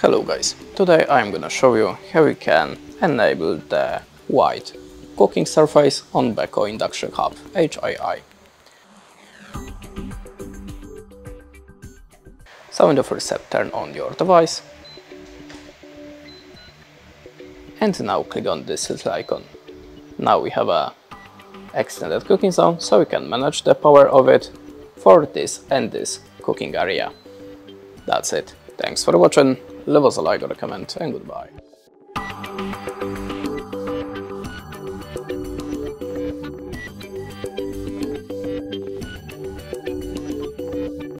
Hello guys, today I'm gonna show you how you can enable the white cooking surface on Beko Induction Hob HII. So in the first step turn on your device and now click on this little icon. Now we have a extended cooking zone so we can manage the power of it for this and this cooking area. That's it. Thanks for watching, leave us a like or a comment and goodbye.